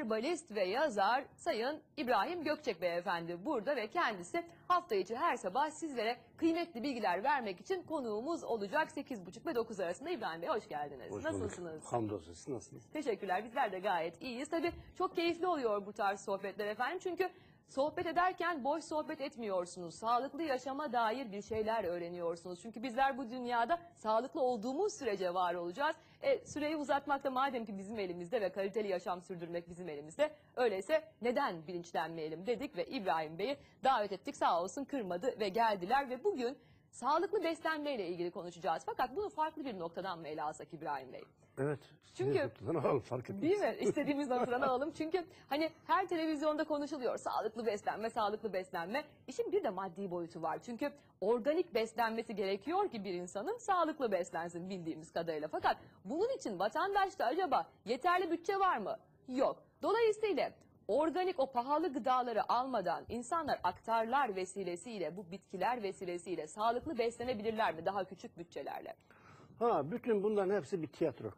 herbalist ve yazar Sayın İbrahim Gökçek Beyefendi burada ve kendisi hafta içi her sabah sizlere kıymetli bilgiler vermek için konuğumuz olacak 8.30 ve 9 arasında İbrahim Bey hoş geldiniz. Hoş. Nasılsınız? Hamdolsun. Siz nasılsınız? Teşekkürler. Bizler de gayet iyiyiz. Tabii çok keyifli oluyor bu tarz sohbetler efendim. Çünkü sohbet ederken boş sohbet etmiyorsunuz. Sağlıklı yaşama dair bir şeyler öğreniyorsunuz. Çünkü bizler bu dünyada sağlıklı olduğumuz sürece var olacağız. E, süreyi uzatmak da madem ki bizim elimizde ve kaliteli yaşam sürdürmek bizim elimizde. Öyleyse neden bilinçlenmeyelim dedik ve İbrahim Bey'i davet ettik. Sağ olsun kırmadı ve geldiler ve bugün sağlıklı beslenmeyle ilgili konuşacağız. Fakat bunu farklı bir noktadan mı ele alsak İbrahim Bey? Evet. Çünkü- alalım fark etmez. Değil mi? İstediğimiz noktadan alalım. Çünkü hani her televizyonda konuşuluyor. Sağlıklı beslenme, sağlıklı beslenme. İşin bir de maddi boyutu var. Çünkü organik beslenmesi gerekiyor ki bir insanın sağlıklı beslensin bildiğimiz kadarıyla. Fakat bunun için vatandaşta acaba yeterli bütçe var mı? Yok. Dolayısıyla organik o pahalı gıdaları almadan insanlar aktarlar vesilesiyle, bu bitkiler vesilesiyle sağlıklı beslenebilirler mi daha küçük bütçelerle? Ha bütün bunların hepsi bir tiyatro.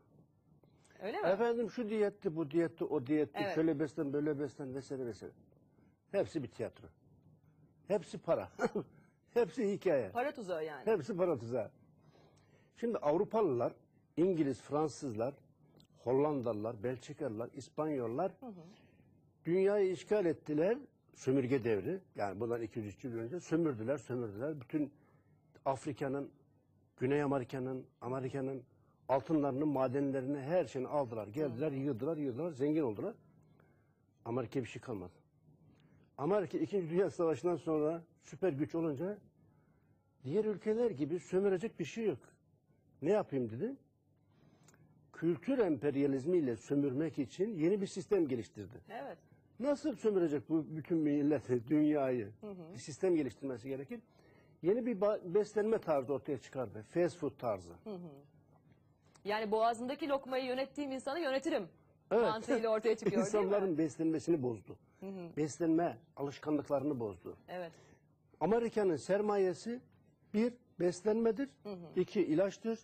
Öyle mi? Efendim şu diyetti, bu diyetti, o diyetti, Evet. şöyle beslen, böyle beslen vesaire vesaire. Hepsi bir tiyatro. Hepsi para. hepsi hikaye. Para tuzağı yani. Hepsi para tuzağı. Şimdi Avrupalılar, İngiliz, Fransızlar, Hollandalılar, Belçikalılar, İspanyollar dünyayı işgal ettiler. Sömürge devri. Yani bundan 200-300 yıl önce sömürdüler, sömürdüler. Bütün Afrika'nın, Güney Amerika'nın, Amerika'nın altınlarını, madenlerini, her şeyini aldılar. Geldiler, yığdılar, yığdılar, zengin oldular. Amerika bir şey kalmadı. Amerika 2. Dünya Savaşı'ndan sonra süper güç olunca diğer ülkeler gibi sömürecek bir şey yok. Ne yapayım dedi. Kültür emperyalizmiyle sömürmek için yeni bir sistem geliştirdi. Evet. Nasıl sömürecek bu bütün milleti, dünyayı? Bir sistem geliştirmesi gerekir. Yeni bir beslenme tarzı ortaya çıkardı. Fast food tarzı. Yani boğazındaki lokmayı yönettiğim insanı yönetirim. Evet. Mantığıyla ortaya çıkıyor değil mi? İnsanların beslenmesini bozdu. Beslenme alışkanlıklarını bozdu. Evet. Amerika'nın sermayesi bir beslenmedir, iki ilaçtır,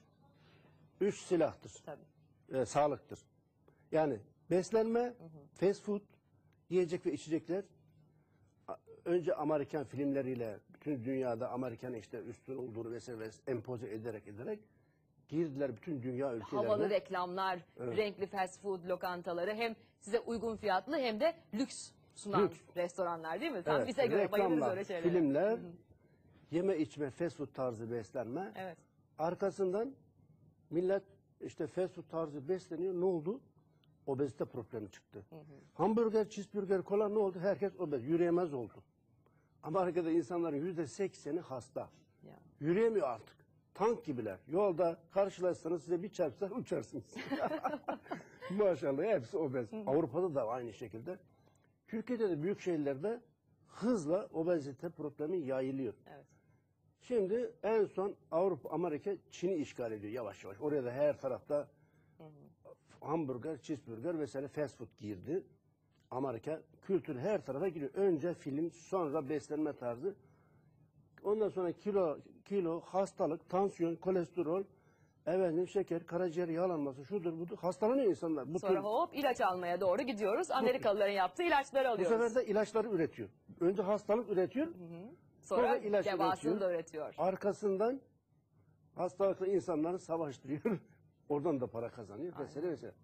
üç silahtır, Tabii. e, sağlıktır. Yani beslenme, fast food, yiyecek ve içecekler önce Amerikan filmleriyle bütün dünyada Amerikan işte üstün olduğunu vesaire empoze ederek ederek girdiler bütün dünya ülkelerine. Havalı reklamlar, Evet. renkli fast food lokantaları hem size uygun fiyatlı hem de lüks sunan Lüks. restoranlar değil mi? Tam Evet, bize göre bayılırız reklamlar, öyle şeylere. filmler, yeme içme fast food tarzı beslenme. Evet. Arkasından millet işte fast food tarzı besleniyor. Ne oldu? Obezite problemi çıktı. Hamburger, cheeseburger, kola ne oldu? Herkes obez, yürüyemez oldu. Amerika'da insanların yüzde sekseni hasta. Ya. Yürüyemiyor artık. Tank gibiler. Yolda karşılaşsanız size bir çarpsa uçarsınız. Maşallah hepsi obez. Avrupa'da da aynı şekilde. Türkiye'de de büyük şehirlerde hızla obezite problemi yayılıyor. Evet. Şimdi en son Avrupa, Amerika Çin'i işgal ediyor yavaş yavaş. Oraya da her tarafta hamburger, cheeseburger vesaire fast food girdi. Amerika kültür her tarafa giriyor. Önce film, sonra beslenme tarzı. Ondan sonra kilo, kilo, hastalık, tansiyon, kolesterol, efendim şeker, karaciğer yağlanması, şudur budur. Hastalanıyor insanlar. Bu, Sonra tür- hop ilaç almaya doğru gidiyoruz. Amerikalıların yaptığı ilaçları bu alıyoruz. sefer de ilaçları üretiyor. Önce hastalık üretiyor. Sonra, sonra ilaç devasını üretiyor. da üretiyor. Arkasından hastalıklı insanları savaştırıyor. Oradan da para kazanıyor. Vesaire vesaire.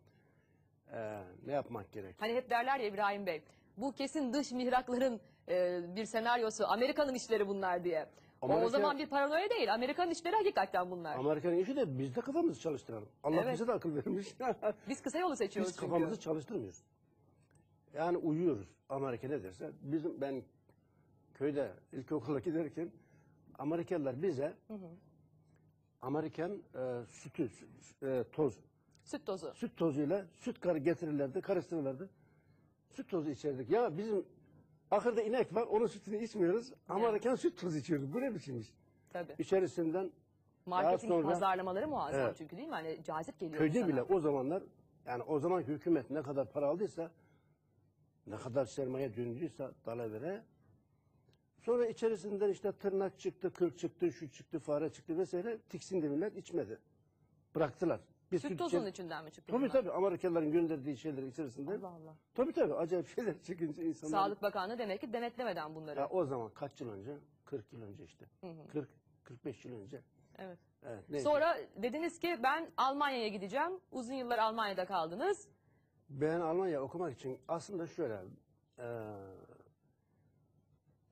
Ee, ne yapmak gerek? Hani hep derler ya İbrahim Bey, bu kesin dış mihrakların e, bir senaryosu, Amerika'nın işleri bunlar diye. O, o Amerika- zaman bir paranoya değil, Amerika'nın işleri hakikaten bunlar. Amerika'nın işi de biz de kafamızı çalıştıralım. Allah Evet. bize de akıl vermiş. Biz kısa yolu seçiyoruz biz çünkü. kafamızı çalıştırmıyoruz. Yani uyuyoruz. Amerika ne derse. Bizim ben köyde ilkokula giderken Amerikalılar bize Amerikan e, sütü, sü- e, toz, Süt tozu. süt tozuyla süt karı getirirlerdi, karıştırırlardı. Süt tozu içerdik. Ya bizim ahırda inek var, onun sütünü içmiyoruz. Amerikan süt tozu içiyoruz. Bu ne biçim iş? Tabii. İçerisinden Marketing sonra- pazarlamaları muazzam Evet. çünkü değil mi? Hani cazip geliyor köyde insana. bile o zamanlar yani o zaman hükümet ne kadar para aldıysa ne kadar sermaye döndüyse dalavere sonra içerisinden işte tırnak çıktı, kıl çıktı, şu çıktı, fare çıktı vesaire tiksindi millet içmedi. Bıraktılar. Bir Süt tozunun içer- içinden mi çıktı Tabii bunlar? tabii Amerikalıların gönderdiği şeyler içerisinde. Allah Allah. Tabii tabii acayip şeyler çıkınca insanlar. Sağlık Bakanlığı demek ki denetlemeden bunları. Ya o zaman kaç yıl önce? 40 yıl önce işte. 40 45 yıl önce. Evet. Evet. neyse. Sonra dediniz ki ben Almanya'ya gideceğim. Uzun yıllar Almanya'da kaldınız. Ben Almanya okumak için aslında şöyle eee,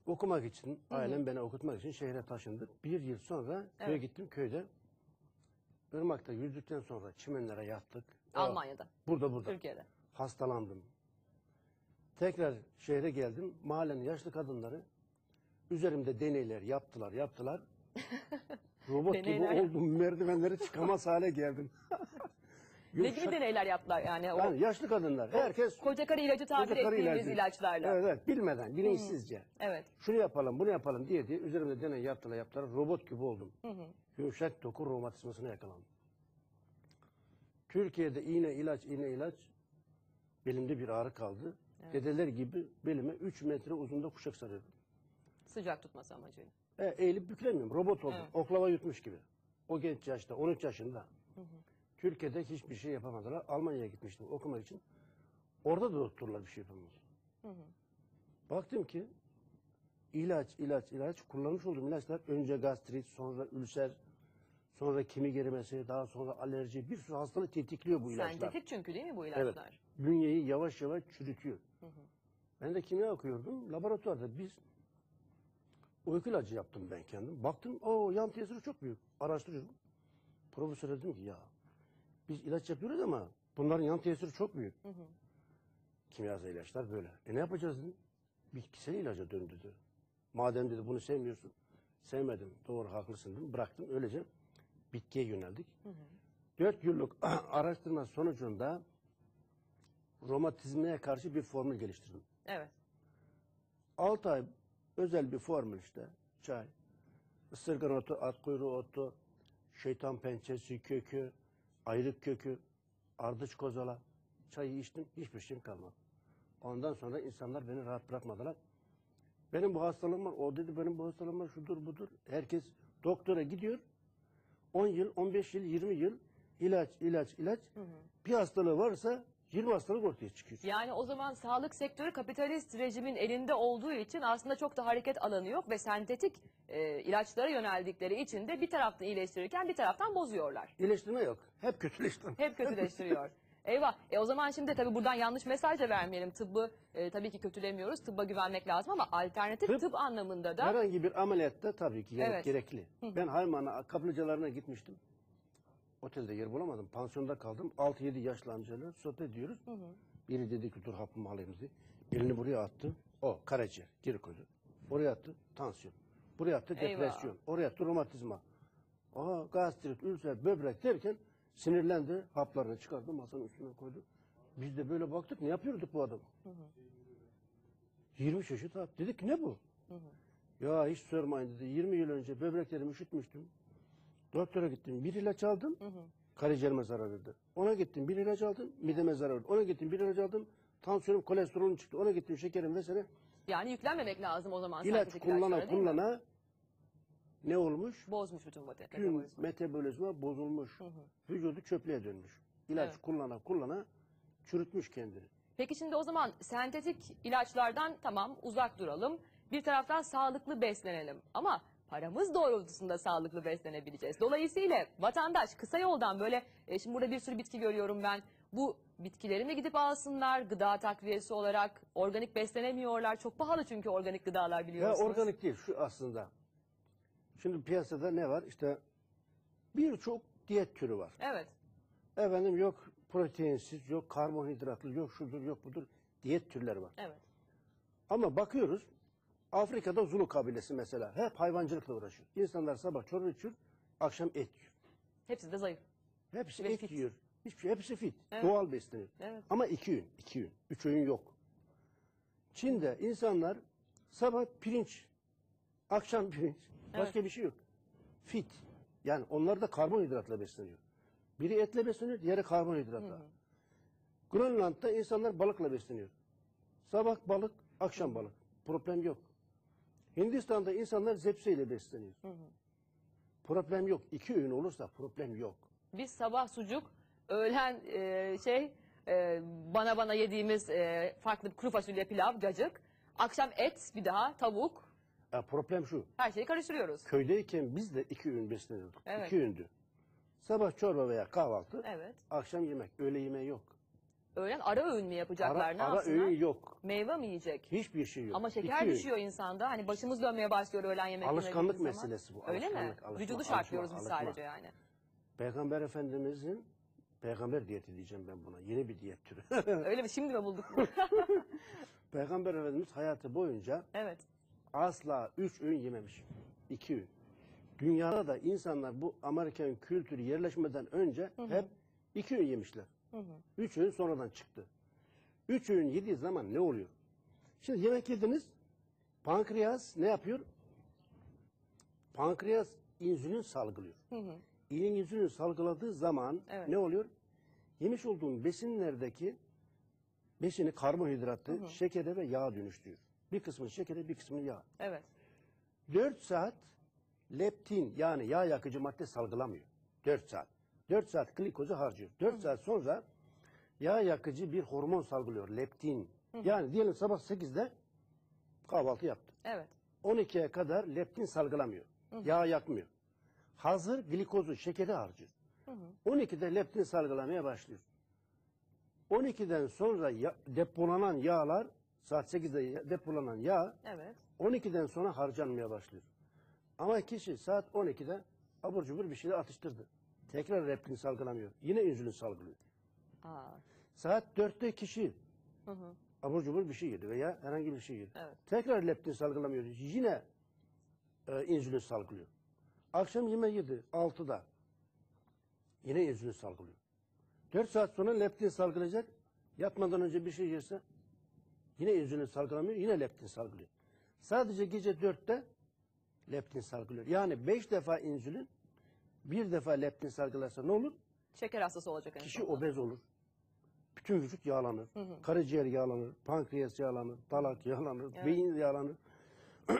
okumak için ailem beni okutmak için şehre taşındı. Bir yıl sonra köye Evet. gittim köyde. Irmak'ta yüzdükten sonra çimenlere yattık. Almanya'da, Burada burada. Türkiye'de. Hastalandım. Tekrar şehre geldim. Mahallenin yaşlı kadınları üzerimde deneyler yaptılar, yaptılar. Robot gibi Deneyler. oldum. Merdivenleri çıkamaz hale geldim. Ne Yok, gibi şak- deneyler yaptılar yani? O yani yaşlı kadınlar. Herkes koca karı ilacı tabir koca karı ettiğimiz ilacı. ilaçlarla. Evet, evet, bilmeden, bilinçsizce. Evet. Şunu yapalım, bunu yapalım diye diye üzerimde deney yaptılar, yaptılar. Robot gibi oldum. Yumuşak doku romatizmasına yakalandım. Türkiye'de iğne ilaç, iğne ilaç belimde bir ağrı kaldı. Dedeler gibi belime 3 metre uzunda kuşak sarıyordum. Sıcak tutması amacıyla. E, eğilip bükülemiyorum. Robot oldum. Oklava yutmuş gibi. O genç yaşta, 13 yaşında. Türkiye'de hiçbir şey yapamadılar. Almanya'ya gitmiştim okumak için. Orada da doktorlar bir şey yapamaz. Baktım ki ilaç, ilaç, ilaç kullanmış olduğum ilaçlar önce gastrit, sonra ülser, sonra kemik erimesi, daha sonra alerji bir sürü hastalık tetikliyor bu ilaçlar. Sentetik çünkü değil mi bu Evet. ilaçlar? Bünyeyi yavaş yavaş çürütüyor. Ben de kimya okuyordum. Laboratuvarda biz uyku ilacı yaptım ben kendim. Baktım o yan tesiri çok büyük. Araştırıyorum. Profesöre dedim ki ya biz ilaç yapıyoruz ama bunların yan tesiri çok büyük. Kimyasal ilaçlar böyle. E ne yapacağız dedim. Bitkisel ilaca döndü dedi. Madem dedi bunu sevmiyorsun. Sevmedim. Doğru haklısın dedim. Bıraktım. Öylece bitkiye yöneldik. Dört yıllık araştırma sonucunda romatizmaya karşı bir formül geliştirdim. Evet. 6 ay özel bir formül işte. Çay, ısırgan otu, at kuyruğu otu, şeytan pençesi kökü, ayrık kökü, ardıç kozala. Çayı içtim, hiçbir şeyim kalmadı. Ondan sonra insanlar beni rahat bırakmadılar. Benim bu hastalığım var, o dedi benim bu hastalığım var, şudur budur. Herkes doktora gidiyor. 10 yıl, 15 yıl, 20 yıl ilaç, ilaç, ilaç. Bir hastalığı varsa 20 hastalık ortaya çıkıyor. Yani o zaman sağlık sektörü kapitalist rejimin elinde olduğu için aslında çok da hareket alanı yok ve sentetik e, ilaçlara yöneldikleri için de bir taraftan iyileştirirken bir taraftan bozuyorlar. İyileştirme yok. Hep kötüleştirme. Hep kötüleştiriyor. Eyvah. E o zaman şimdi tabii buradan yanlış mesaj da vermeyelim. Tıbbı e, tabii ki kötülemiyoruz. Tıbba güvenmek lazım ama alternatif Tıp- tıp, anlamında da Herhangi bir ameliyatta tabii ki gerek- Evet. gerekli. Ben Hayman'a kaplıcalarına gitmiştim. Otelde yer bulamadım. Pansiyonda kaldım. 6-7 yaşlı amcalar sohbet ediyoruz. Biri dedi ki dur hapımı alayım dedi. Elini buraya attı. O karaciğer geri koydu. Oraya attı tansiyon. Buraya attı Eyvah. depresyon. Oraya attı romatizma. Aa, gastrit, ülser, böbrek derken sinirlendi. Haplarını çıkardı masanın üstüne koydu. Biz de böyle baktık ne yapıyorduk bu adam? 20 çeşit hap. Dedik ki ne bu? Ya hiç sormayın dedi. 20 yıl önce böbreklerimi üşütmüştüm. Doktora gittim. Bir ilaç aldım. Karaciğerime zarar verdi. Ona gittim. Bir ilaç aldım. Mideme zarar verdi. Ona gittim. Bir ilaç aldım. Tansiyonum, kolesterolüm çıktı. Ona gittim. Şekerim vesaire. yani yüklenmemek lazım o zaman İlaç kullana ilaçlara, kullana ne olmuş? Bozmuş bütün bu Tüm metabolizma bozulmuş. Vücudu çöplüğe dönmüş. İlaç Evet. kullana kullana çürütmüş kendini. Peki şimdi o zaman sentetik ilaçlardan tamam uzak duralım. Bir taraftan sağlıklı beslenelim. Ama paramız doğrultusunda sağlıklı beslenebileceğiz. Dolayısıyla vatandaş kısa yoldan böyle e, şimdi burada bir sürü bitki görüyorum ben. Bu bitkileri mi gidip alsınlar gıda takviyesi olarak? Organik beslenemiyorlar. Çok pahalı çünkü organik gıdalar Ya biliyorsunuz. organik değil şu aslında. Şimdi piyasada ne var? İşte birçok diyet türü var. Evet. Efendim yok proteinsiz, yok karbonhidratlı, yok şudur, yok budur diyet türleri var. Evet. Ama bakıyoruz Afrika'da Zulu kabilesi mesela hep hayvancılıkla uğraşıyor. İnsanlar sabah çorba içiyor, akşam et yiyor. Hepsi de zayıf. Hepsi Ve et fit. yiyor. Hiçbir şey, hepsi fit. Evet. Doğal besleniyor. Evet. Ama iki öğün, iki öğün. Üç öğün yok. Çin'de insanlar sabah pirinç, akşam pirinç, başka bir şey yok. Fit. Yani onlar da karbonhidratla besleniyor. Biri etle besleniyor, diğeri karbonhidratla. Grönland'da insanlar balıkla besleniyor. Sabah balık, akşam balık. Problem yok. Hindistan'da insanlar zepseyle besleniyor. Problem yok. İki öğün olursa problem yok. Biz sabah sucuk, öğlen e, şey e, bana bana yediğimiz e, farklı kuru fasulye pilav, cacık. Akşam et bir daha tavuk. Ya problem şu. Her şeyi karıştırıyoruz. Köydeyken biz de iki öğün besleniyorduk. Evet. İki öğündü. Sabah çorba veya kahvaltı, Evet. akşam yemek, öğle yemeği yok. Öğlen ara öğün mü yapacaklar? Ara, ne ara yapsınlar? öğün yok. Meyve mi yiyecek? Hiçbir şey yok. Ama şeker İki öğün. düşüyor insanda. Hani başımız dönmeye başlıyor öğlen yemek Alışkanlık zaman. meselesi bu. Öyle mi? Alışma, Vücudu alışma, şartlıyoruz biz alışma. sadece yani. Peygamber Efendimizin peygamber diyeti diyeceğim ben buna. Yeni bir diyet türü. Öyle mi? Şimdi mi bulduk? Peygamber Efendimiz hayatı boyunca evet. asla üç öğün yememiş. İki öğün. Dünyada da insanlar bu Amerikan kültürü yerleşmeden önce hep iki öğün yemişler. Üç öğün sonradan çıktı. Üç öğün yediği zaman ne oluyor? Şimdi yemek yediniz, pankreas ne yapıyor? Pankreas insülin salgılıyor. İyi insülin salgıladığı zaman Evet. ne oluyor? Yemiş olduğun besinlerdeki besini karbonhidratı şekere ve yağa dönüştürüyor. Bir kısmını şekere, bir kısmını yağ. Evet. 4 saat leptin yani yağ yakıcı madde salgılamıyor. 4 saat. 4 saat glikozu harcıyor. 4 saat sonra yağ yakıcı bir hormon salgılıyor. Leptin. Yani diyelim sabah 8'de kahvaltı yaptı. Evet. 12'ye kadar leptin salgılamıyor. Yağ yakmıyor. Hazır glikozu, şekeri harcıyor. 12'de leptin salgılamaya başlıyor. 12'den sonra ya- depolanan yağlar, saat 8'de ya- depolanan yağ Evet. 12'den sonra harcanmaya başlıyor. Ama kişi saat 12'de abur cubur bir şeyler atıştırdı. Tekrar leptin salgılamıyor. Yine insülin salgılıyor. Aa, Saat 4'te kişi hı hı. abur cubur bir şey yedi veya herhangi bir şey yedi. Evet. Tekrar leptin salgılamıyor. Yine e, insülin salgılıyor. Akşam yemeği yedi 6'da. Yine insülin salgılıyor. 4 saat sonra leptin salgılayacak. Yatmadan önce bir şey yerse yine insülin salgılamıyor. Yine leptin salgılıyor. Sadece gece 4'te leptin salgılıyor. Yani 5 defa insülin bir defa leptin salgılarsa ne olur? Şeker hastası olacak en Kişi sonunda. obez olur. Bütün vücut yağlanır. Karaciğer yağlanır, pankreas yağlanır, dalak yağlanır, Evet. beyin yağlanır.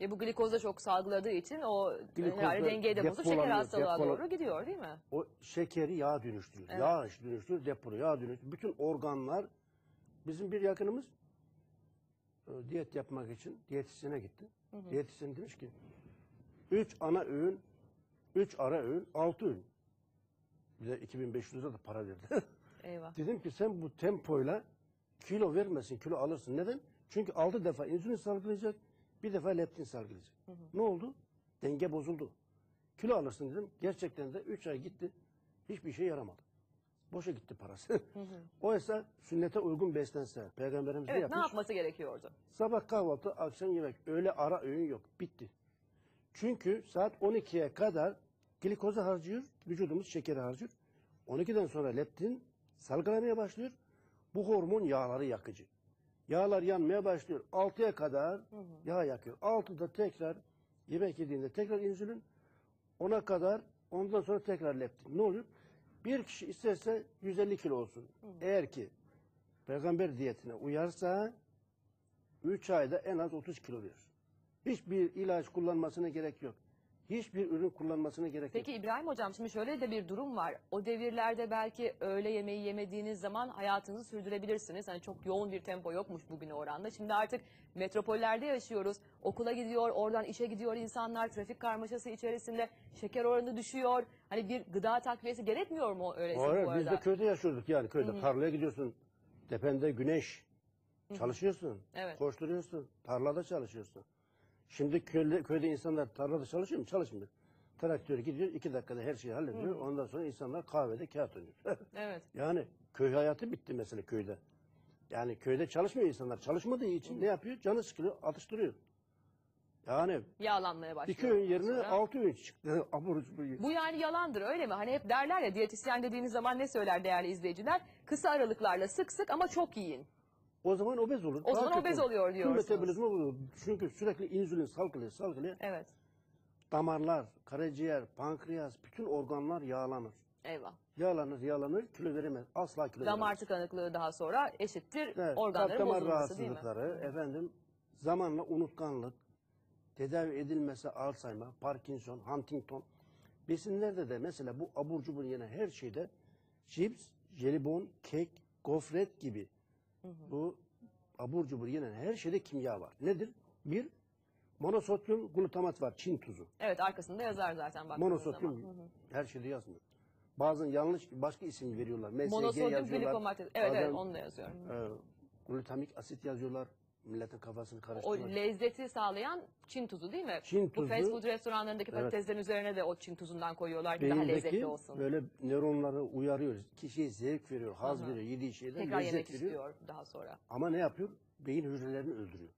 E bu glikoz da çok salgıladığı için o Glikoz herhalde da dengeyi de bozup şeker depolanıyor, hastalığa depolan- doğru gidiyor değil mi? O şekeri yağ dönüştürüyor. Evet. Yağ dönüştürüyor, depoluyor, yağ dönüştürüyor. Bütün organlar, bizim bir yakınımız e, diyet yapmak için diyetisyene gitti. Diyetisyen demiş ki, üç ana öğün, üç ara öğün, altı öğün. Bize 2500 lira da para verdi. Eyvah. Dedim ki sen bu tempoyla kilo vermesin, kilo alırsın. Neden? Çünkü altı defa insülin salgılayacak, bir defa leptin salgılayacak. Ne oldu? Denge bozuldu. Kilo alırsın dedim. Gerçekten de 3 ay gitti. Hiçbir şey yaramadı. Boşa gitti parası. Oysa sünnete uygun beslense, peygamberimiz ne Evet ne yapmış? yapması gerekiyordu? Sabah kahvaltı, akşam yemek, öğle ara öğün yok. Bitti. Çünkü saat 12'ye kadar glikozu harcıyor, vücudumuz şekeri harcıyor. 12'den sonra leptin salgılamaya başlıyor. Bu hormon yağları yakıcı. Yağlar yanmaya başlıyor. 6'ya kadar yağ yakıyor. 6'da tekrar yemek yediğinde tekrar insülin. 10'a kadar ondan sonra tekrar leptin. Ne oluyor? Bir kişi isterse 150 kilo olsun. Eğer ki peygamber diyetine uyarsa 3 ayda en az 30 kilo verir. Hiçbir ilaç kullanmasına gerek yok. Hiçbir ürün kullanmasına gerek Peki yok. İbrahim Hocam şimdi şöyle de bir durum var. O devirlerde belki öğle yemeği yemediğiniz zaman hayatınızı sürdürebilirsiniz. Hani çok yoğun bir tempo yokmuş bugüne oranla. Şimdi artık metropollerde yaşıyoruz. Okula gidiyor, oradan işe gidiyor insanlar. Trafik karmaşası içerisinde şeker oranı düşüyor. Hani bir gıda takviyesi gerekmiyor mu öylesi bu Hayır, arada? biz de köyde yaşıyorduk yani köyde. Tarlaya gidiyorsun. Tepende güneş. Çalışıyorsun. Evet. Koşturuyorsun. Tarlada çalışıyorsun. Şimdi köyde, köyde insanlar tarlada çalışıyor mu? Çalışmıyor. Traktör gidiyor iki dakikada her şeyi hallediyor. Ondan sonra insanlar kahvede kağıt oynuyor. Evet. yani köy hayatı bitti mesela köyde. Yani köyde çalışmıyor insanlar. Çalışmadığı için ne yapıyor? Canı sıkılıyor, atıştırıyor. Yani Yağlanmaya başlıyor. iki öğün yerine sonra. altı öğün çıktı. Abur cubur. Bu yani yalandır öyle mi? Hani hep derler ya diyetisyen dediğiniz zaman ne söyler değerli izleyiciler? Kısa aralıklarla sık sık ama çok yiyin. O zaman obez olur. O zaman obez oluyor Tüm diyorsunuz. metabolizma olur. Çünkü sürekli insülin salgılıyor, salgılıyor. Evet. Damarlar, karaciğer, pankreas, bütün organlar yağlanır. Eyvah. Yağlanır, yağlanır, kilo veremez. Asla kilo Damar veremez. tıkanıklığı daha sonra eşittir Evet, organların damar bozulması değil mi? rahatsızlıkları, efendim zamanla unutkanlık, tedavi edilmesi Alzheimer, Parkinson, Huntington. Besinlerde de mesela bu abur cubur yine her şeyde Cips, jelibon, kek, gofret gibi bu abur cubur yenen her şeyde kimya var. Nedir? Bir, monosodyum glutamat var, Çin tuzu. Evet arkasında yazar zaten baktığınız Monosodyum zaman. Hı hı. her şeyde yazmıyor. Bazen yanlış başka isim veriyorlar. MSG Monosodyum yazıyorlar. glikomat. Evet evet Bazen, onu da yazıyorum. e, glutamik asit yazıyorlar. Milletin kafasını O karıştırmak. lezzeti sağlayan Çin tuzu değil mi? Çin Bu tuzu, fast food restoranlarındaki Evet. patateslerin üzerine de o Çin tuzundan koyuyorlar ki daha lezzetli olsun. böyle nöronları uyarıyor. Kişiye zevk veriyor, haz Aha. veriyor, yediği şeyden Tekrar lezzet yemek veriyor. istiyor daha sonra. Ama ne yapıyor? Beyin hücrelerini öldürüyor.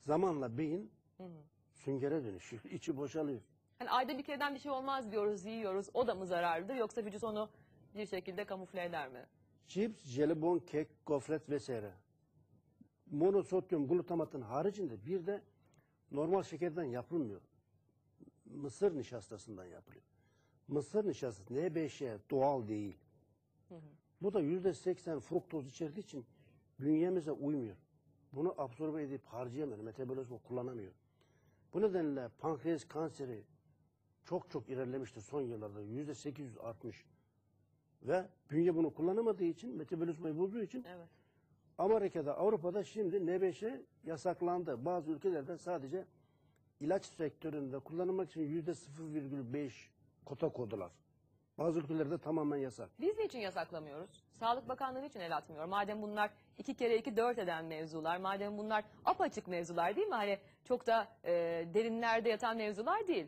Zamanla beyin Hı hı. süngere dönüşüyor. içi boşalıyor. Hani ayda bir kereden bir şey olmaz diyoruz, yiyoruz. O da mı zararlıdır yoksa vücut onu bir şekilde kamufle eder mi? Cips, jelibon, kek, gofret vesaire. Monosodyum glutamatın haricinde bir de normal şekerden yapılmıyor. Mısır nişastasından yapılıyor. Mısır nişastası N5'e doğal değil. Bu da yüzde seksen fruktoz içerdiği için bünyemize uymuyor. Bunu absorbe edip harcayamıyor. Metabolizma kullanamıyor. Bu nedenle pankreas kanseri çok çok ilerlemiştir son yıllarda. Yüzde 800 artmış. Ve bünye bunu kullanamadığı için, metabolizmayı bozduğu için Evet. Amerika'da, Avrupa'da şimdi N5'e yasaklandı. Bazı ülkelerde sadece ilaç sektöründe kullanılmak için yüzde 0,5 kota kodular. Bazı ülkelerde tamamen yasak. Biz niçin yasaklamıyoruz? Sağlık Bakanlığı için el atmıyor. Madem bunlar iki kere iki dört eden mevzular, madem bunlar apaçık mevzular değil mi? Hani çok da e, derinlerde yatan mevzular değil.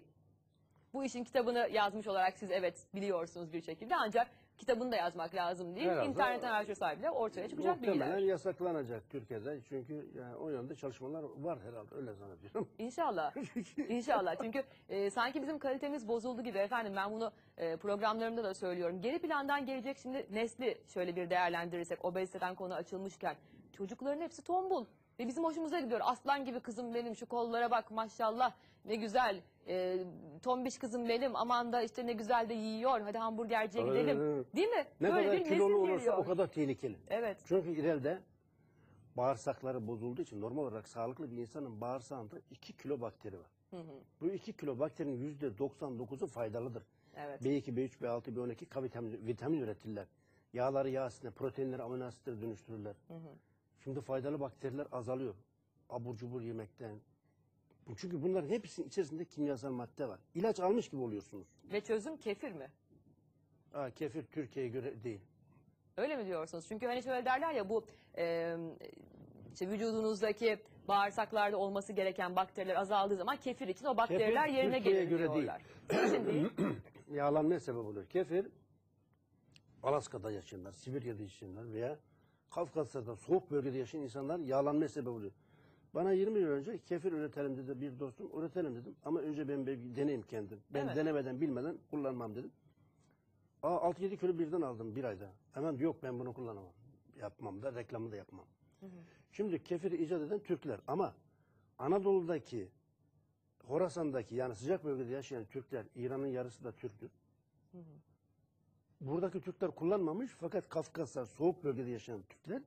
Bu işin kitabını yazmış olarak siz evet biliyorsunuz bir şekilde ancak kitabını da yazmak lazım değil. Herhalde. İnternetten araştırsa bile ortaya çıkacak Muhtemelen bilgiler. yasaklanacak Türkiye'de. Çünkü yani o yönde çalışmalar var herhalde öyle zannediyorum. İnşallah. İnşallah. Çünkü e, sanki bizim kalitemiz bozuldu gibi efendim. Ben bunu e, programlarımda da söylüyorum. Geri plandan gelecek şimdi nesli şöyle bir değerlendirirsek obeziteden konu açılmışken çocukların hepsi tombul. Ve bizim hoşumuza gidiyor. Aslan gibi kızım benim şu kollara bak maşallah ne güzel. E, tombiş kızım benim aman da işte ne güzel de yiyor. Hadi hamburgerciye Evet, gidelim. evet. Değil mi? Ne Böyle kadar bir kilolu olursa o kadar tehlikeli. Evet. Çünkü ileride bağırsakları bozulduğu için normal olarak sağlıklı bir insanın bağırsağında 2 kilo bakteri var. Hı hı. Bu 2 kilo bakterinin %99'u faydalıdır. Evet. B2, B3, B6, B12 K vitamini, vitamin üretirler. Yağları yağ asitine, proteinleri amino asitlere dönüştürürler. Hı hı. Şimdi faydalı bakteriler azalıyor. Abur cubur yemekten. Çünkü bunların hepsinin içerisinde kimyasal madde var. İlaç almış gibi oluyorsunuz. Ve çözüm kefir mi? Aa, kefir Türkiye'ye göre değil. Öyle mi diyorsunuz? Çünkü hani şöyle derler ya bu e, işte vücudunuzdaki bağırsaklarda olması gereken bakteriler azaldığı zaman kefir için o bakteriler Kefir yerine Türkiye'ye gelir göre değil. diyorlar. Sizin değil. Yağlanmaya sebep oluyor. Kefir Alaska'da yaşayanlar, Sibirya'da yaşayanlar veya Kafkasya'da soğuk bölgede yaşayan insanlar yağlanmaya sebep oluyor. Bana 20 yıl önce kefir üretelim dedi bir dostum. Üretelim dedim ama önce ben bir deneyim kendim. Ben Evet. denemeden bilmeden kullanmam dedim. Aa, 6-7 kilo birden aldım bir ayda. Hemen yok ben bunu kullanamam. Yapmam da reklamı da yapmam. Şimdi kefiri icat eden Türkler ama Anadolu'daki Horasan'daki yani sıcak bölgede yaşayan Türkler, İran'ın yarısı da Türktür. Buradaki Türkler kullanmamış fakat Kafkasya soğuk bölgede yaşayan Türkler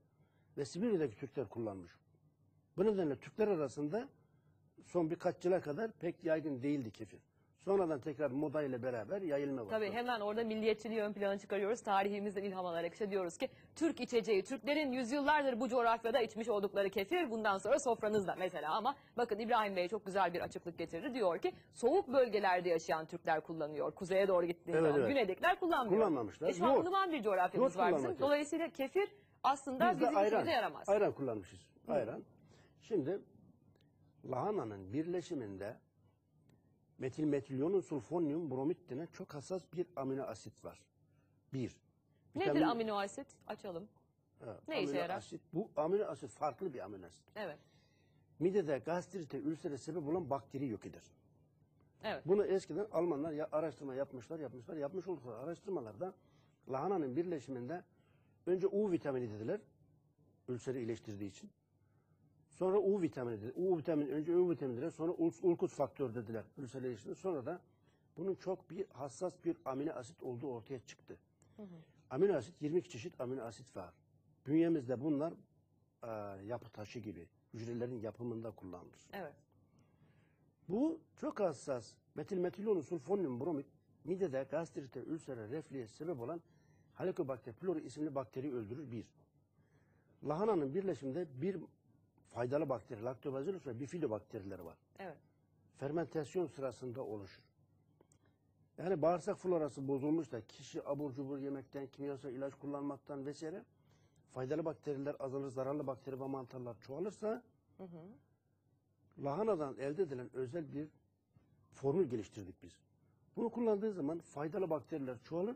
ve Sibirya'daki Türkler kullanmış. Bu nedenle Türkler arasında son birkaç yıla kadar pek yaygın değildi kefir. Sonradan tekrar moda ile beraber yayılma başladı. Tabii hemen orada milliyetçiliği ön plana çıkarıyoruz. Tarihimizden ilham alarak işte diyoruz ki Türk içeceği, Türklerin yüzyıllardır bu coğrafyada içmiş oldukları kefir bundan sonra sofranızda mesela. Ama bakın İbrahim Bey çok güzel bir açıklık getirdi. Diyor ki soğuk bölgelerde yaşayan Türkler kullanıyor. Kuzeye doğru gittiğiniz Evet, evet. güneydekiler kullanmıyor. Kullanmamışlar. E şu an ılıman bir coğrafyamız Yoğurt var bizim. Dolayısıyla kefir aslında Biz bizim ayran, yaramaz. ayran kullanmışız. Ayran. Şimdi lahananın birleşiminde metil metilyonun sulfonyum bromid denen çok hassas bir amino asit var. Bir. Nedir Vitamin- amino asit? Açalım. Evet, Ne işe amino yarar? Asit, bu amino asit farklı bir amino asit. Evet. Midede gastrite, ülsere sebep olan bakteri yok eder. Evet. Bunu eskiden Almanlar ya araştırma yapmışlar, yapmışlar, yapmış oldukları araştırmalarda lahananın birleşiminde önce U vitamini dediler. Ülseri iyileştirdiği için. Sonra U vitamini dediler. U vitamini, önce U vitamini dediler. Sonra ul- ulkus faktör dediler. İyileştirdi. Sonra da bunun çok bir hassas bir amino asit olduğu ortaya çıktı. Amino asit 22 çeşit amino asit var. Bünyemizde bunlar e, yapı taşı gibi hücrelerin yapımında kullanılır. Evet. Bu çok hassas metil metilonu sulfonyum bromid midede gastrite, ülsere, reflüye sebep olan Helicobacter pylori isimli bakteri öldürür bir. Lahananın birleşiminde bir faydalı bakteri, Lactobacillus ve bifidobakterileri var. Evet. Fermentasyon sırasında oluşur. Yani bağırsak florası bozulmuş da kişi abur cubur yemekten, kimyasal ilaç kullanmaktan vesaire faydalı bakteriler azalır, zararlı bakteri ve mantarlar çoğalırsa lahanadan elde edilen özel bir formül geliştirdik biz. Bunu kullandığı zaman faydalı bakteriler çoğalır,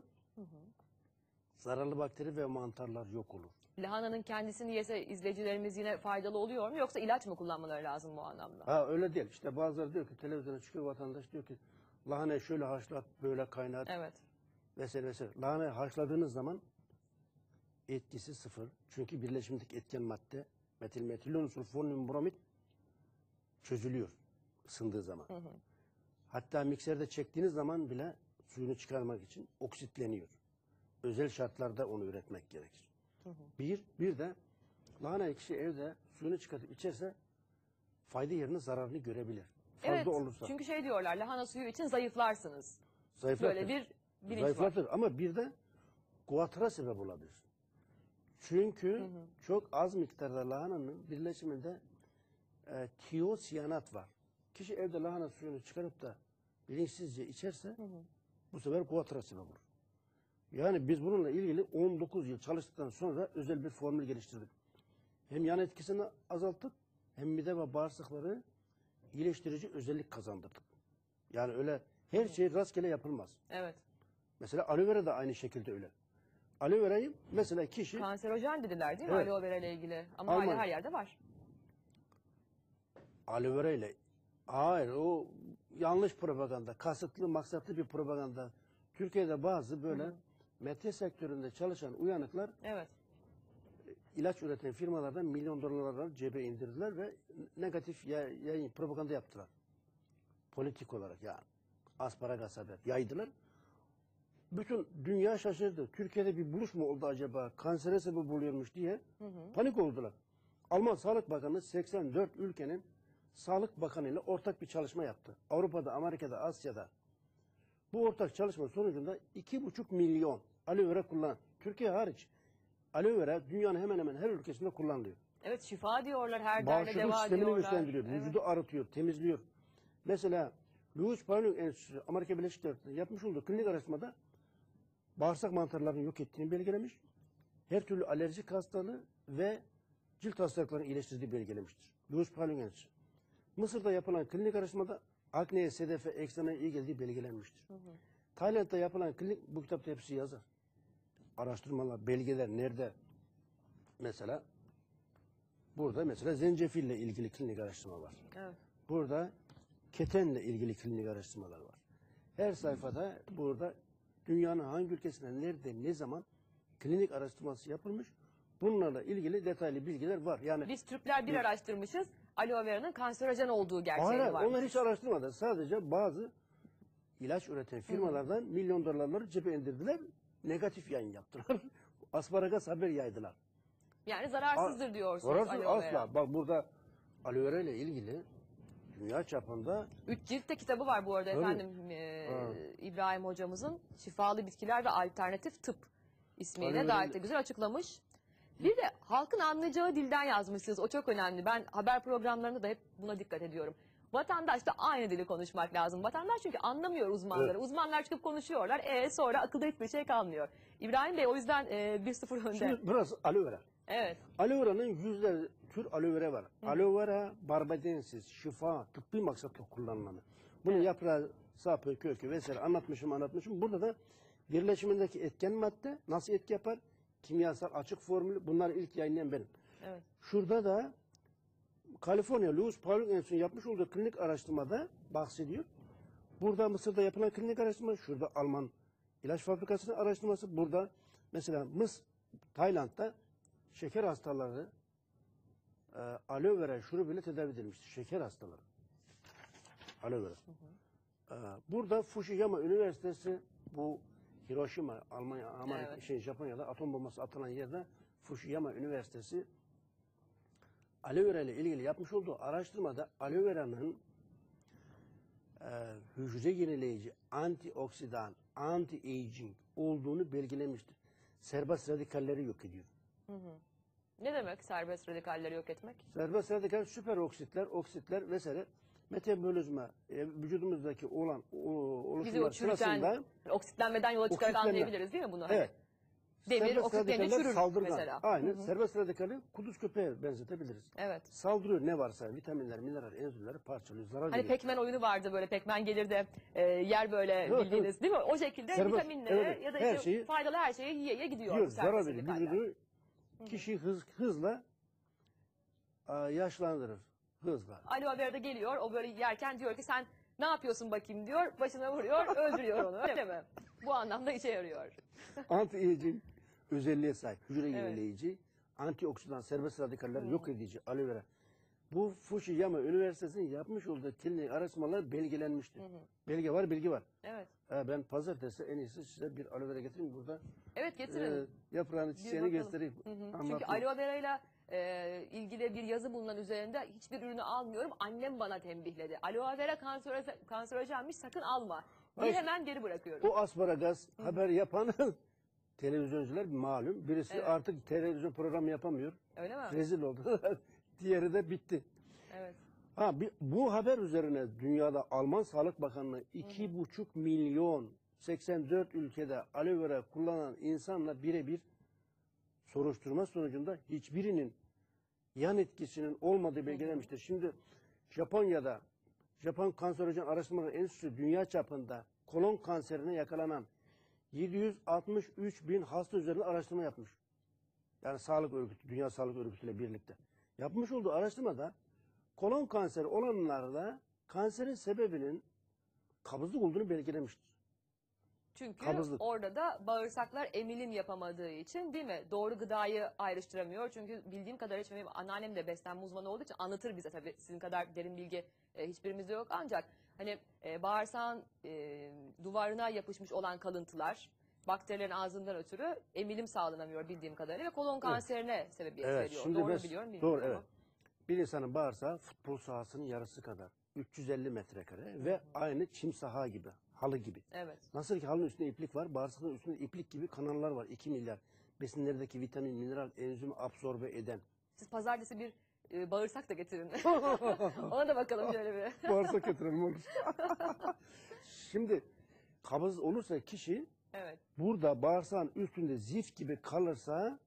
zararlı bakteri ve mantarlar yok olur. Lahananın kendisini yese izleyicilerimiz yine faydalı oluyor mu yoksa ilaç mı kullanmaları lazım bu anlamda? Ha öyle değil. İşte bazıları diyor ki televizyona çıkıyor vatandaş diyor ki lahanayı şöyle haşlat, böyle kaynat Evet. vesaire vesaire. Lahanayı haşladığınız zaman etkisi sıfır. Çünkü birleşimdeki etken madde metil metilon sulfonum bromit çözülüyor ısındığı zaman. Hatta mikserde çektiğiniz zaman bile suyunu çıkarmak için oksitleniyor. Özel şartlarda onu üretmek gerekir. Bir, bir de lahanayı kişi evde suyunu çıkartıp içerse fayda yerine zararını görebilir. Fazla Evet. olursa Çünkü şey diyorlar lahana suyu için zayıflarsınız. zayıflatır. Böyle bir bilinç var. Zayıflatır ama bir de guatra sebep olabilir. Çünkü çok az miktarda lahananın birleşiminde e, tiosiyanat var. Kişi evde lahana suyunu çıkarıp da bilinçsizce içerse bu sefer guatra sebep olur. Yani biz bununla ilgili 19 yıl çalıştıktan sonra özel bir formül geliştirdik. Hem yan etkisini azalttık hem mide ve bağırsakları iyileştirici özellik kazandırdık. Yani öyle her şey rastgele yapılmaz. Evet. Mesela aloe vera da aynı şekilde öyle. Aloe verayı mesela kişi Kanserojen dediler değil mi Evet. aloe vera ile ilgili? Ama Alman- hala her yerde var. aloe vera ile hayır o yanlış propaganda, kasıtlı maksatlı bir propaganda. Türkiye'de bazı böyle medya sektöründe çalışan uyanıklar Evet. ilaç üreten firmalardan milyon dolarlar cebe indirdiler ve negatif ya- yayın propaganda yaptılar. Politik olarak yani. Asparagas haber yaydılar. Bütün dünya şaşırdı. Türkiye'de bir buluş mu oldu acaba? Kansere sebep oluyormuş diye panik oldular. Alman Sağlık Bakanı 84 ülkenin Sağlık Bakanı ile ortak bir çalışma yaptı. Avrupa'da, Amerika'da, Asya'da. Bu ortak çalışma sonucunda 2,5 milyon aloe vera kullanan, Türkiye hariç aloe vera dünyanın hemen hemen her ülkesinde kullanılıyor. Evet şifa diyorlar her derde Bağışıklık deva sistemini diyorlar. güçlendiriyor, Evet. vücudu arıtıyor, temizliyor. Mesela Louis Pauling Enstitüsü Amerika Birleşik Devletleri'nde yapmış olduğu klinik araştırmada bağırsak mantarlarını yok ettiğini belgelemiş. Her türlü alerjik hastalığı ve cilt hastalıklarını iyileştirdiği belgelemiştir. Louis Pauling Enstitüsü. Mısır'da yapılan klinik araştırmada akneye, sedefe, eksemeye iyi geldiği belgelenmiştir. Tayland'da yapılan klinik, bu kitapta hepsi yazar. Araştırmalar, belgeler nerede? Mesela burada mesela zencefille ilgili klinik araştırma var. Evet. Burada ketenle ilgili klinik araştırmalar var. Her sayfada burada dünyanın hangi ülkesinde, nerede, ne zaman klinik araştırması yapılmış. Bunlarla ilgili detaylı bilgiler var. Yani Biz Türkler bir araştırmışız. Aloe vera'nın kanserojen olduğu gerçeği var. onlar hiç araştırmadı. Sadece bazı ilaç üreten firmalardan milyon dolarları cebe indirdiler. Negatif yayın yaptılar. Asparagas haber yaydılar. Yani zararsızdır diyorsunuz Zararsız aloe vera. asla. Bak burada aloe vera ile ilgili dünya çapında Üç ciltte kitabı var bu arada Tabii. efendim e, Ha. İbrahim hocamızın Şifalı Bitkiler ve Alternatif Tıp ismiyle vera- de güzel açıklamış. Bir de halkın anlayacağı dilden yazmışsınız. O çok önemli. Ben haber programlarında da hep buna dikkat ediyorum. Vatandaş da aynı dili konuşmak lazım. Vatandaş çünkü anlamıyor uzmanları. Uzmanlar çıkıp konuşuyorlar. E sonra akılda hiçbir şey kalmıyor. İbrahim Bey o yüzden e, 1-0 önde. Şimdi burası aloe vera. Evet. Aloe vera'nın yüzler tür aloe vera var. Aloe vera barbadensis, şifa, tıbbi maksatla kullanılanı. Bunun yaprağı, sapı, kökü vesaire anlatmışım anlatmışım. Burada da birleşimindeki etken madde nasıl etki yapar? Kimyasal açık formülü bunları ilk yayınlayan benim. Evet. Şurada da Kaliforniya Louis Pauling Enstitüsü'nün yapmış olduğu klinik araştırmada bahsediyor. Burada Mısır'da yapılan klinik araştırma, şurada Alman ilaç fabrikasının araştırması, burada mesela Mıs, Tayland'da şeker hastaları e, aloe vera şurubuyla tedavi edilmiştir. Şeker hastaları. Aloe vera. E, burada Fukushima Üniversitesi bu Hiroşima, Almanya, Amerika, Evet. şey, Japonya'da atom bombası atılan yerde Fukushima Üniversitesi aloe vera ile ilgili yapmış olduğu araştırmada aloe vera'nın e, hücre yenileyici, antioksidan, anti-aging olduğunu belgelemiştir. serbest radikalleri yok ediyor. Ne demek serbest radikalleri yok etmek? Serbest radikal süper oksitler, oksitler vesaire metabolizma e, vücudumuzdaki olan o, Bizi oluşumlar o çürüten, sırasında oksitlenmeden yola çıkarak Oksitlenme. anlayabiliriz değil mi bunu? Evet. Demir serbest çürür saldırgan. mesela. Aynı serbest radikali kuduz köpeğe benzetebiliriz. Evet. Saldırıyor ne varsa vitaminler, mineral, enzimleri parçalıyor, zarar Hani veriyor. pekmen oyunu vardı böyle pekmen gelir de e, yer böyle Evet, bildiğiniz değil mi? O şekilde Serbest- vitaminlere evet, ya da her şeyi- faydalı her şeye yiye yiye gidiyor. Diyor, bu zarar veriyor. Vücudu kişiyi hız, hızla aa, yaşlandırır. Hızla. Aloe vera da geliyor o böyle yerken diyor ki sen ne yapıyorsun bakayım diyor. Başına vuruyor öldürüyor onu öyle mi? Bu anlamda işe yarıyor. Anti-aging özelliğe sahip. Hücre yenileyici, antioksidan, serbest radikaller yok edici aloe vera. Bu Fukushima Üniversitesi'nin yapmış olduğu klinik araştırmalar belgelenmiştir. Belge var, bilgi var. Evet. Ha, ben pazartesi en iyisi size bir aloe vera getireyim burada. Evet getirin. Ee, yaprağını, çiçeğini göstereyim. Hı hı. Çünkü aloe vera ile e, ilgili bir yazı bulunan üzerinde hiçbir ürünü almıyorum. Annem bana tembihledi. Aloe vera kansero- kanserojenmiş sakın alma. diye Ay, hemen geri bırakıyorum. O asparagas haber yapan televizyoncular malum. Birisi Evet. artık televizyon programı yapamıyor. Öyle mi? Rezil oldu. Diğeri de bitti. Evet. Ha, bir- bu haber üzerine dünyada Alman Sağlık Bakanlığı iki buçuk milyon 84 ülkede aloe vera kullanan insanla birebir soruşturma sonucunda hiçbirinin yan etkisinin olmadığı belgelenmiştir. Şimdi Japonya'da Japon Kanserojen Araştırmaları Enstitüsü dünya çapında kolon kanserine yakalanan 763 bin hasta üzerinde araştırma yapmış. Yani sağlık örgütü, Dünya Sağlık Örgütü ile birlikte. Yapmış olduğu araştırmada kolon kanseri olanlarda kanserin sebebinin kabızlık olduğunu belgelemiştir. Çünkü Kabızlık. orada da bağırsaklar emilim yapamadığı için değil mi? Doğru gıdayı ayrıştıramıyor. Çünkü bildiğim kadarıyla şimdi benim anneannem de beslenme uzmanı olduğu için anlatır bize tabii sizin kadar derin bilgi e, hiçbirimizde yok. Ancak hani e, bağırsağın e, duvarına yapışmış olan kalıntılar bakterilerin ağzından ötürü emilim sağlanamıyor bildiğim kadarıyla ve kolon kanserine sebebiyet veriyor. doğru ben- biliyorum bilmiyorum Doğru ama. evet. Bir insanın bağırsağı futbol sahasının yarısı kadar. 350 metrekare ve aynı çim saha gibi, halı gibi. Evet. Nasıl ki halının üstünde iplik var, bağırsakların üstünde iplik gibi kanallar var. 2 milyar. Besinlerdeki vitamin, mineral, enzim absorbe eden. Siz pazartesi bir e, bağırsak da getirin. Ona da bakalım şöyle bir. Bağırsak getirelim olur. Şimdi kabız olursa kişi Evet. burada bağırsağın üstünde zif gibi kalırsa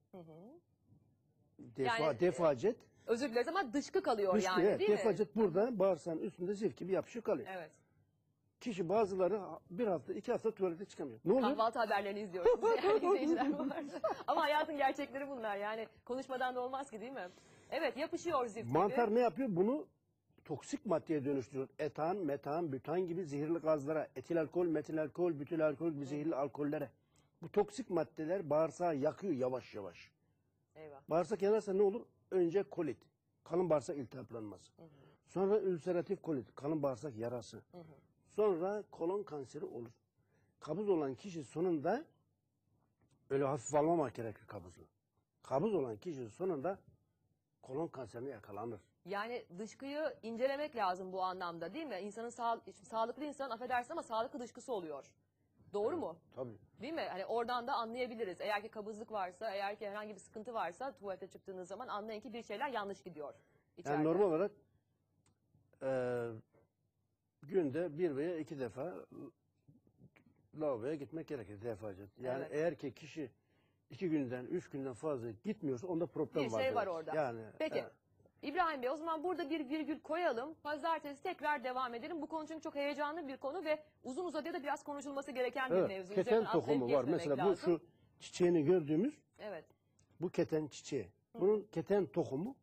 defa, Yani, defacet Özür dileriz ama dışkı kalıyor dışkı, yani evet, değil mi? defacet burada bağırsağın üstünde zif gibi yapışık kalıyor. Evet. Kişi bazıları bir hafta iki hafta tuvalete çıkamıyor. Ne olur? Kahvaltı haberlerini izliyoruz. Yani izleyiciler var. Ama hayatın gerçekleri bunlar. Yani konuşmadan da olmaz ki değil mi? Evet yapışıyor zift gibi. Mantar ne yapıyor? Bunu toksik maddeye dönüştürüyor. Etan, metan, bütan gibi zehirli gazlara, etil alkol, metil alkol, bütil alkol gibi zehirli alkollere. Bu toksik maddeler bağırsağı yakıyor yavaş yavaş. Eyvah. Bağırsak yanarsa ne olur? Önce kolit, kalın bağırsak iltihaplanması. Sonra ülseratif kolit, kalın bağırsak yarası. Sonra kolon kanseri olur. Kabız olan kişi sonunda öyle hafif almamak gerekir kabızı. Kabız olan kişi sonunda kolon kanserine yakalanır. Yani dışkıyı incelemek lazım bu anlamda değil mi? İnsanın sağ, sağlıklı insan affedersin ama sağlıklı dışkısı oluyor. Doğru mu? Tabii. Değil mi? Hani oradan da anlayabiliriz. Eğer ki kabızlık varsa, eğer ki herhangi bir sıkıntı varsa tuvalete çıktığınız zaman anlayın ki bir şeyler yanlış gidiyor. içeride. Yani normal olarak eee, günde bir veya iki defa lavaboya gitmek gerekir defacet. Yani Evet. eğer ki kişi iki günden, üç günden fazla gitmiyorsa onda problem Bir var. şey var demek. orada. Yani, Peki. evet. İbrahim Bey o zaman burada bir virgül koyalım. Pazartesi tekrar devam edelim. Bu konu çünkü çok heyecanlı bir konu ve uzun uzadıya da biraz konuşulması gereken bir Evet, mevzu. keten Üzerinden atlayıp tohumu var. geçmemek Mesela bu lazım. şu çiçeğini gördüğümüz Evet. bu keten çiçeği. Bunun keten tohumu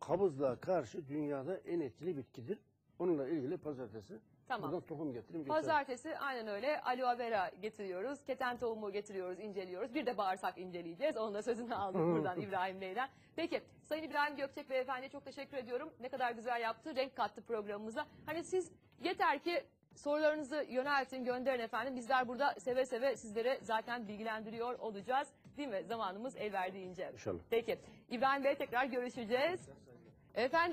kabızlığa karşı dünyada en etkili bitkidir. Onunla ilgili pazartesi Tamam. buradan tohum getireyim. götüreyim. Pazartesi aynen öyle aloe vera getiriyoruz. Keten tohumu getiriyoruz, inceliyoruz. Bir de bağırsak inceleyeceğiz. Onun da sözünü aldık buradan İbrahim Bey'den. Peki Sayın İbrahim Gökçek Beyefendi'ye çok teşekkür ediyorum. Ne kadar güzel yaptı, renk kattı programımıza. Hani siz yeter ki sorularınızı yöneltin, gönderin efendim. Bizler burada seve seve sizlere zaten bilgilendiriyor olacağız. Değil mi? Zamanımız el verdiğince. İnşallah. Peki. İbrahim Bey tekrar görüşeceğiz. Efendim